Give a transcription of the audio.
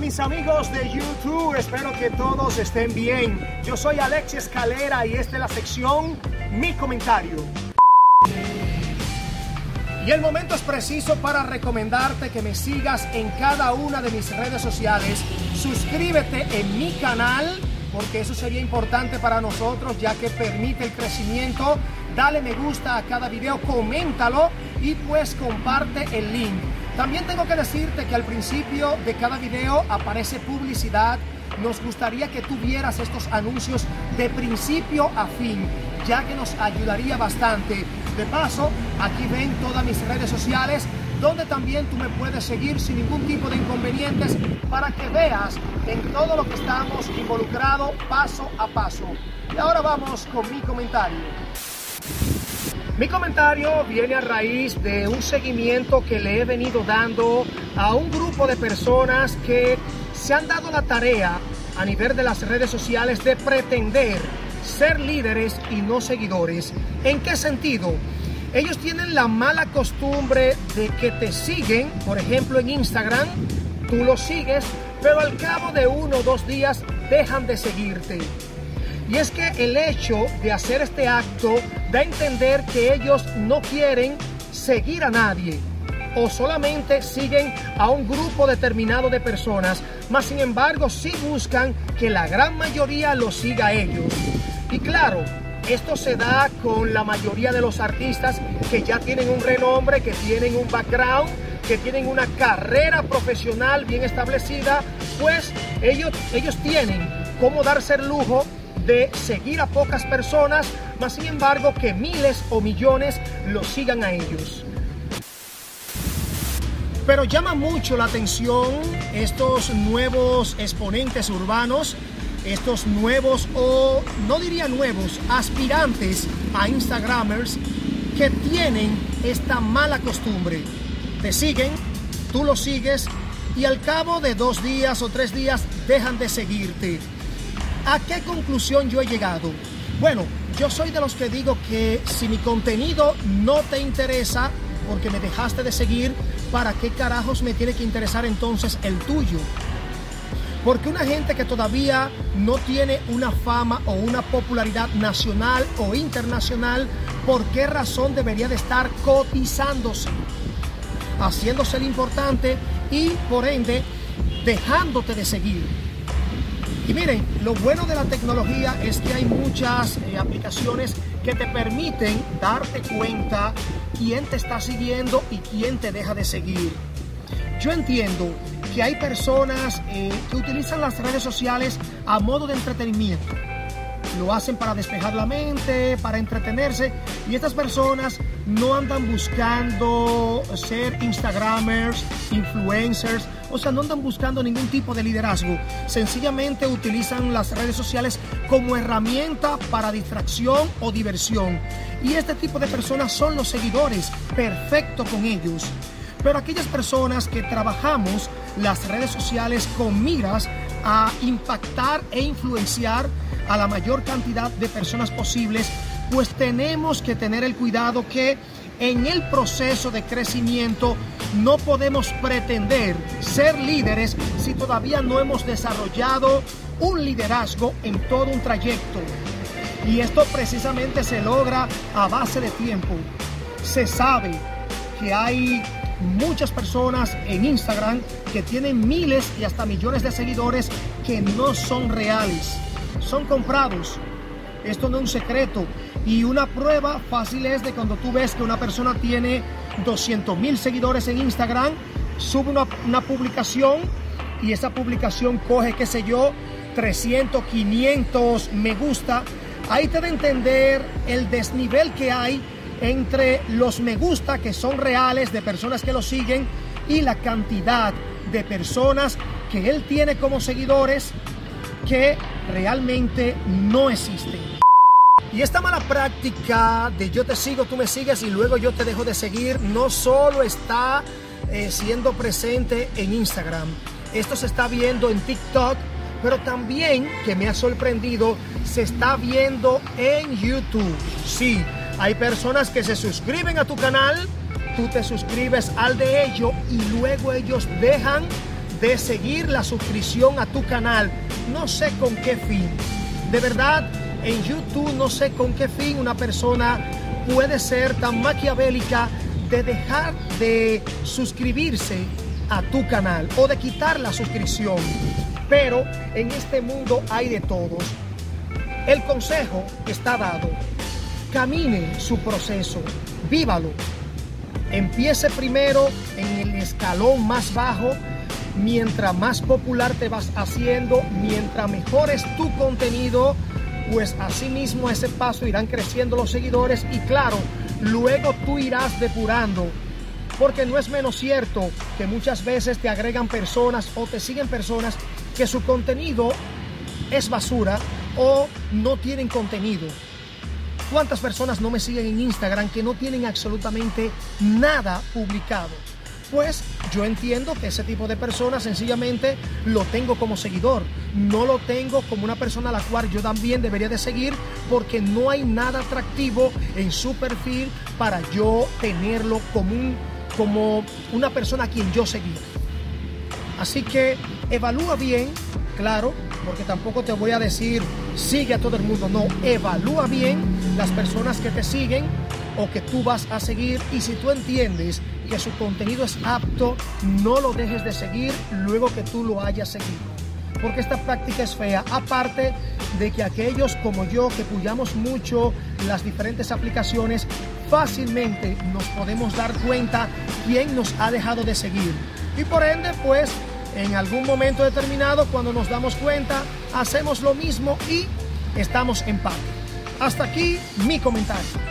mis amigos de YouTube, espero que todos estén bien. Yo soy Alexis Escalera y esta es la sección Mi Comentario. Y el momento es preciso para recomendarte que me sigas en cada una de mis redes sociales. Suscríbete en mi canal porque eso sería importante para nosotros ya que permite el crecimiento. Dale me gusta a cada video, coméntalo y pues comparte el link. También tengo que decirte que al principio de cada video aparece publicidad. Nos gustaría que tú vieras estos anuncios de principio a fin, ya que nos ayudaría bastante. De paso, aquí ven todas mis redes sociales, donde también tú me puedes seguir sin ningún tipo de inconvenientes para que veas en todo lo que estamos involucrados paso a paso. Y ahora vamos con mi comentario. Mi comentario viene a raíz de un seguimiento que le he venido dando a un grupo de personas que se han dado la tarea a nivel de las redes sociales de pretender ser líderes y no seguidores. ¿En qué sentido? Ellos tienen la mala costumbre de que te siguen, por ejemplo en Instagram, tú los sigues, pero al cabo de uno o dos días dejan de seguirte. Y es que el hecho de hacer este acto da a entender que ellos no quieren seguir a nadie o solamente siguen a un grupo determinado de personas, mas sin embargo sí buscan que la gran mayoría lo siga a ellos. Y claro, esto se da con la mayoría de los artistas que ya tienen un renombre, que tienen un background, que tienen una carrera profesional bien establecida, pues ellos, ellos tienen cómo darse el lujo de seguir a pocas personas, mas sin embargo que miles o millones lo sigan a ellos. Pero llama mucho la atención estos nuevos exponentes urbanos, estos nuevos o no diría nuevos, aspirantes a Instagramers que tienen esta mala costumbre. Te siguen, tú los sigues y al cabo de dos días o tres días dejan de seguirte. ¿A qué conclusión yo he llegado? Bueno, yo soy de los que digo que si mi contenido no te interesa porque me dejaste de seguir, ¿para qué carajos me tiene que interesar entonces el tuyo? Porque una gente que todavía no tiene una fama o una popularidad nacional o internacional, ¿por qué razón debería de estar cotizándose? Haciéndose el importante y por ende dejándote de seguir. Y miren, lo bueno de la tecnología es que hay muchas eh, aplicaciones que te permiten darte cuenta quién te está siguiendo y quién te deja de seguir. Yo entiendo que hay personas eh, que utilizan las redes sociales a modo de entretenimiento. Lo hacen para despejar la mente, para entretenerse. Y estas personas no andan buscando ser Instagramers, influencers, o sea, no andan buscando ningún tipo de liderazgo. Sencillamente utilizan las redes sociales como herramienta para distracción o diversión. Y este tipo de personas son los seguidores. Perfecto con ellos. Pero aquellas personas que trabajamos las redes sociales con miras a impactar e influenciar a la mayor cantidad de personas posibles, pues tenemos que tener el cuidado que en el proceso de crecimiento no podemos pretender ser líderes si todavía no hemos desarrollado un liderazgo en todo un trayecto. Y esto precisamente se logra a base de tiempo. Se sabe que hay muchas personas en Instagram que tienen miles y hasta millones de seguidores que no son reales, son comprados. Esto no es un secreto. Y una prueba fácil es de cuando tú ves que una persona tiene 200 mil seguidores en Instagram, sube una, una, publicación y esa publicación coge, qué sé yo, 300, 500 me gusta. Ahí te da a entender el desnivel que hay entre los me gusta que son reales de personas que lo siguen y la cantidad de personas que él tiene como seguidores que realmente no existen. Y esta mala práctica de yo te sigo, tú me sigues y luego yo te dejo de seguir, no solo está eh, siendo presente en Instagram, esto se está viendo en TikTok, pero también, que me ha sorprendido, se está viendo en YouTube. Sí, hay personas que se suscriben a tu canal, tú te suscribes al de ellos y luego ellos dejan de seguir la suscripción a tu canal. No sé con qué fin. De verdad, en YouTube no sé con qué fin una persona puede ser tan maquiavélica de dejar de suscribirse a tu canal o de quitar la suscripción. Pero en este mundo hay de todos. El consejo está dado. Camine su proceso, vívalo. Empiece primero en el escalón más bajo. Mientras más popular te vas haciendo, mientras mejores tu contenido, pues así mismo a ese paso irán creciendo los seguidores y claro, luego tú irás depurando. Porque no es menos cierto que muchas veces te agregan personas o te siguen personas que su contenido es basura o no tienen contenido. ¿Cuántas personas no me siguen en Instagram que no tienen absolutamente nada publicado? Pues yo entiendo que ese tipo de personas sencillamente lo tengo como seguidor, no lo tengo como una persona a la cual yo también debería de seguir porque no hay nada atractivo en su perfil para yo tenerlo como, como una persona a quien yo seguir. Así que evalúa bien, claro, porque tampoco te voy a decir sigue a todo el mundo, no, evalúa bien las personas que te siguen o que tú vas a seguir y si tú entiendes que su contenido es apto, no lo dejes de seguir luego que tú lo hayas seguido. Porque esta práctica es fea, aparte de que aquellos como yo que puyamos mucho las diferentes aplicaciones, fácilmente nos podemos dar cuenta quién nos ha dejado de seguir. Y por ende, pues, en algún momento determinado, cuando nos damos cuenta, hacemos lo mismo y estamos en paz. Hasta aquí mi comentario.